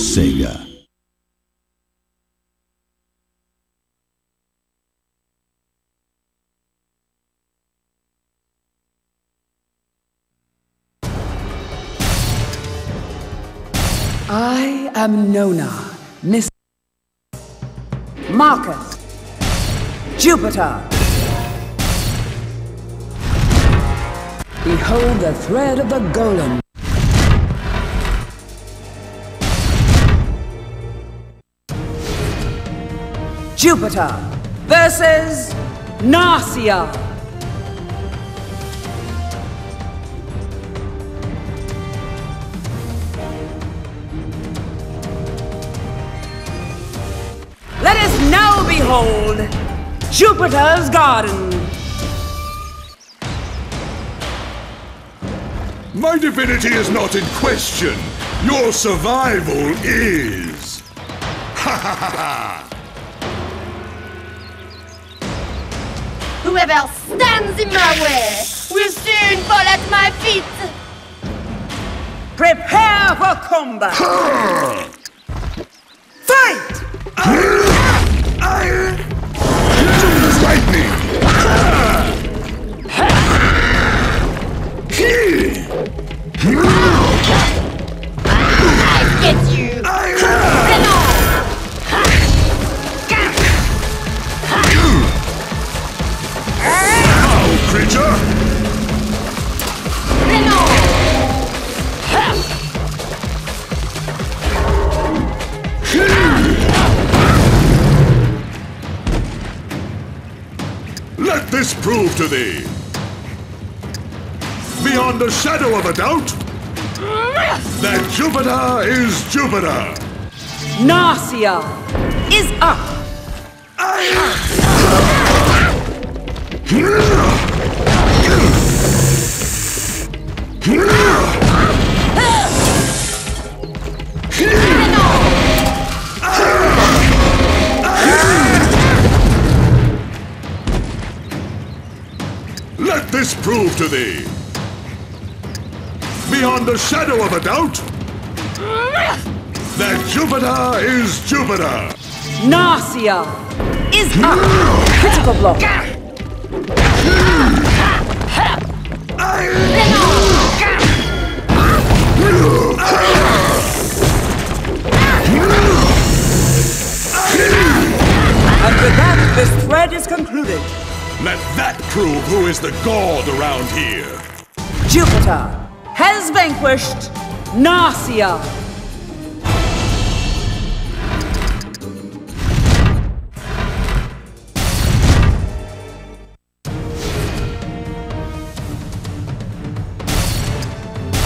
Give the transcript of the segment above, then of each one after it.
Sega. I am Nona, Miss Marcus, Jupiter. Behold the thread of the golem. Jupiter versus Narcia. Let us now behold Jupiter's garden. My divinity is not in question. Your survival is. Ha ha ha ha! Whoever stands in my way will soon fall at my feet. Prepare for combat. Fight! to thee! Beyond a shadow of a doubt, that Jupiter is Jupiter! Narcia is up. This prove to thee! Beyond the shadow of a doubt, that Jupiter is Jupiter! Narcia is up. Critical blow. Prove who is the god around here! Jupiter has vanquished Narcia.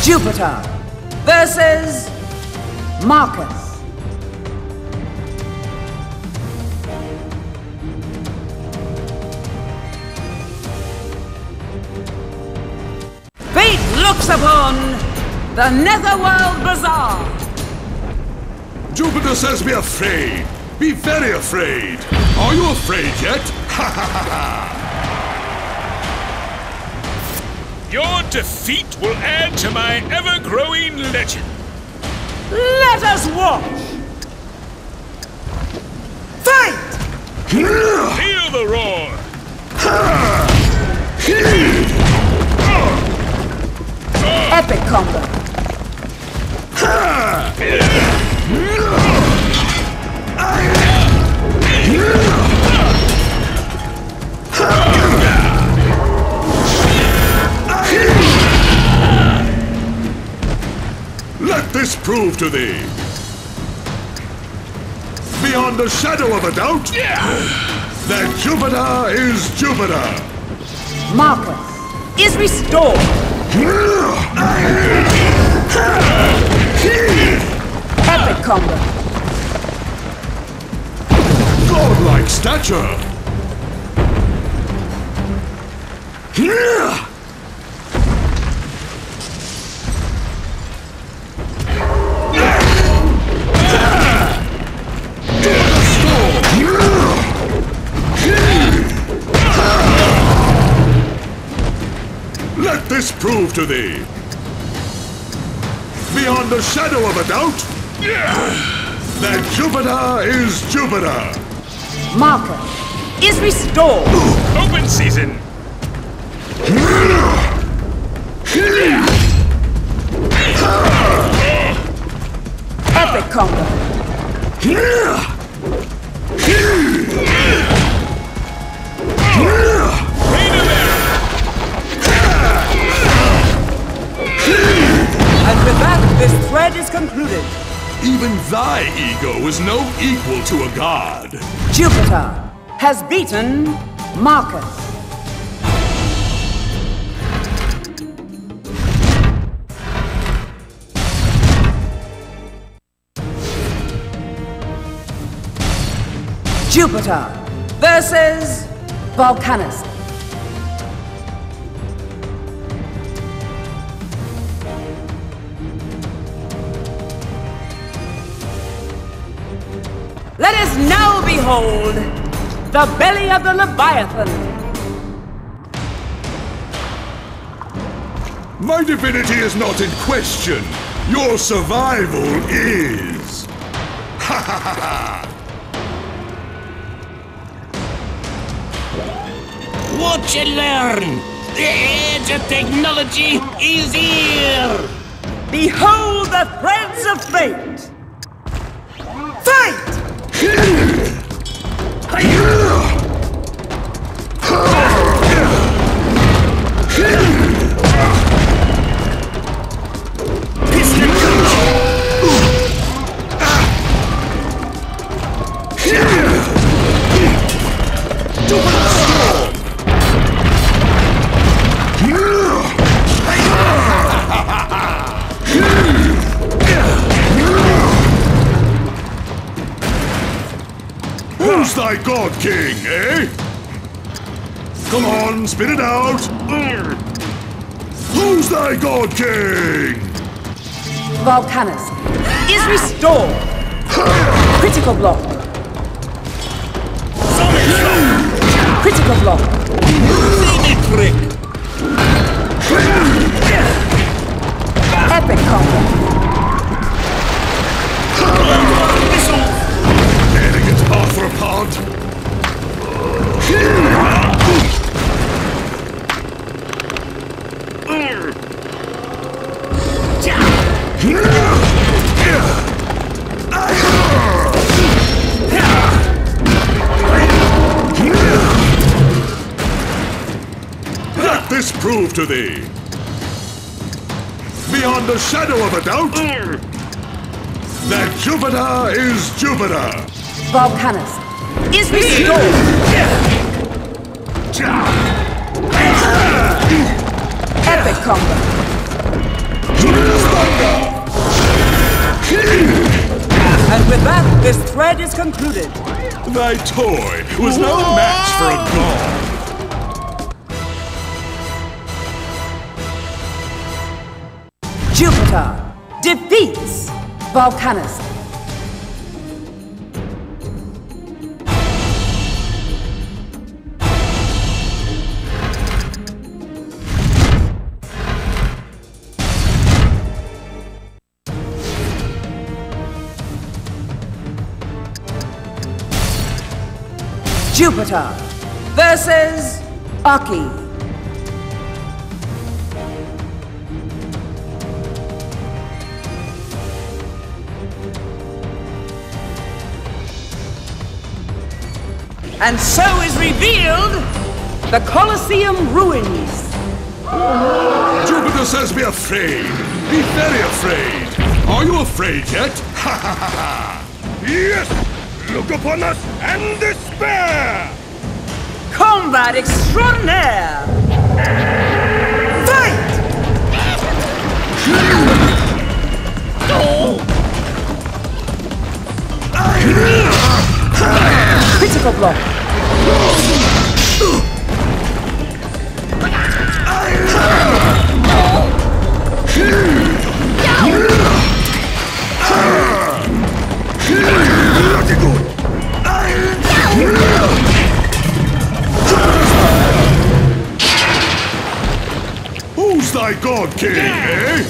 Jupiter versus Marcus. Looks upon the Netherworld Bazaar. Jupiter says be afraid! Be very afraid! Are you afraid yet? Ha ha ha ha! Your defeat will add to my ever-growing legend. Let us watch. Fight! Feel the roar! Epic combo. Let this prove to thee! Beyond a shadow of a doubt, that Jupiter is Jupiter! Marcus is restored. Epic combo. Godlike stature! This prove to thee! Beyond the shadow of a doubt, That Jupiter is Jupiter! Marcus is restored. Open season. Equal to a god. Jupiter has beaten Marcus. Jupiter versus Volcanus. Now behold the belly of the Leviathan. My divinity is not in question. Your survival is. Ha ha ha ha! Watch and learn! The age of technology is here! Behold the threads of fate. Hey! Who's thy god king, eh? Come on, spit it out! Who's thy god king? Volcanus is restored. Critical block. Critical block. Trick! Let this prove to thee! Beyond a shadow of a doubt, that Jupiter is Jupiter! Volcanus is restored. Epic combo. And with that, this thread is concluded. Thy toy was no match for a god! Jupiter defeats Volcanus. Jupiter versus Aki. And so is revealed the Colosseum ruins. Jupiter says be afraid! Be very afraid! Are you afraid yet? Ha ha ha ha! Yes! Look upon us and despair! Combat extraordinaire! Fight! Critical block. Thy god king, eh?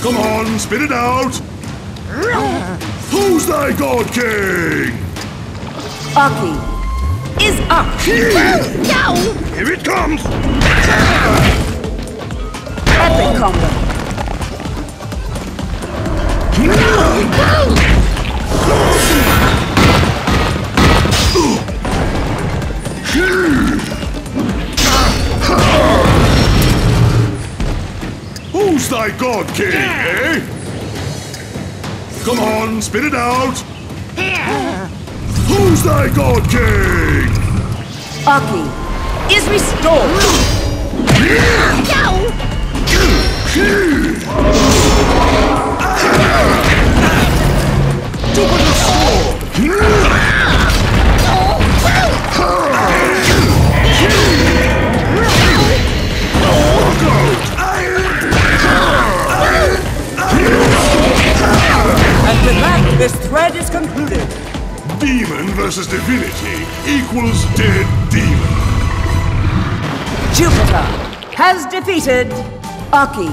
Come on, spit it out! Who's thy god king? Aki is up. Here it comes! Epic combo. Thy god king, eh? Come on, spit it out! Who's thy god king? Aki is restored. And concluded. Demon versus divinity equals dead demon. Jupiter has defeated Aki.